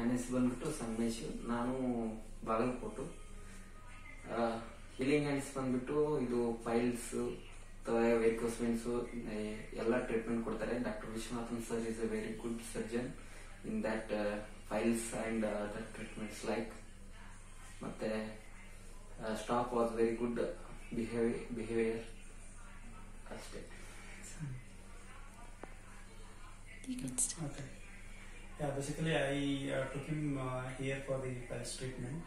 ನನ್ನ ಹೆಸರು ಬಂದ್ಬಿಟ್ಟು ಸಂಗಮೇಶ್ ನಾನು ಬಾಗಲಕೋಟು ಹೀಲಿಂಗ್ ಹ್ಯಾಂಡ್ಸ್ ಬಂದ್ಬಿಟ್ಟು ಇದು ಫೈಲ್ಸ್ ವೇಕೋಸ್ಮೆಂಟ್ಸ್ ಎಲ್ಲ ಟ್ರೀಟ್ಮೆಂಟ್ ಕೊಡ್ತಾರೆ. Doctor Vishwanathan sir is a very good surgeon in that piles and other treatments like ಮತ್ತೆ staff was very good behaviour ಅಷ್ಟೇ. Yeah, basically I uh, took him uh, here for the piles treatment.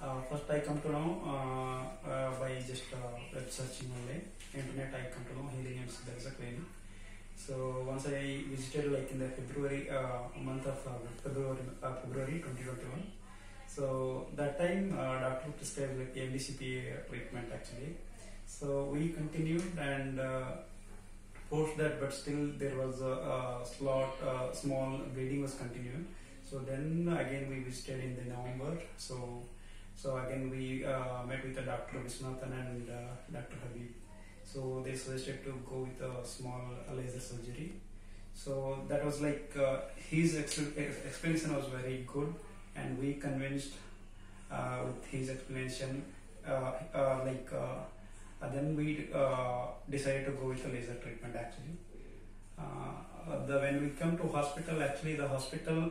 Uh, first I come to know uh, uh, by just uh, web searching only. Internet I come to know healing and there is a clinic. So once I visited like in the February month of February February 2021. So that time doctor prescribed like MDCPA treatment actually. So we continued and post that, but still there was a, a slot, small bleeding was continuing. So then again we visited in the November. So so again we uh, met with the Dr. Viswanathan and uh, Dr. Habib. So they suggested to go with a small laser surgery. So that was like uh, his ex- ex- explanation was very good, and we convinced uh, with his explanation. Uh, like and then we uh, decided to go with the laser treatment actually. Uh, the, when we come to hospital, actually the hospital,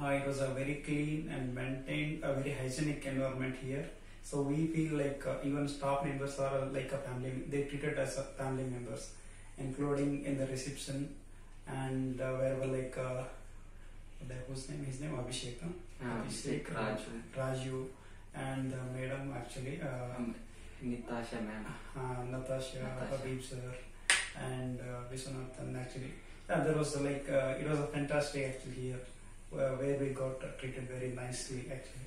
uh, it was a very clean and maintained, a very hygienic environment here. So we feel like uh, even staff members are like a family, they treated us as family members, including in the reception and uh, were like, uh, whose name, his name Abhishek, no? Abhishek, Abhishek Raju. Raju and uh, madam actually. Uh, um, Natasha ma'am. Uh, Natasha, Natasha. Habib sir and uh, actually. yeah, there was like, uh, it was a fantastic actually year where, where we got treated very nicely actually.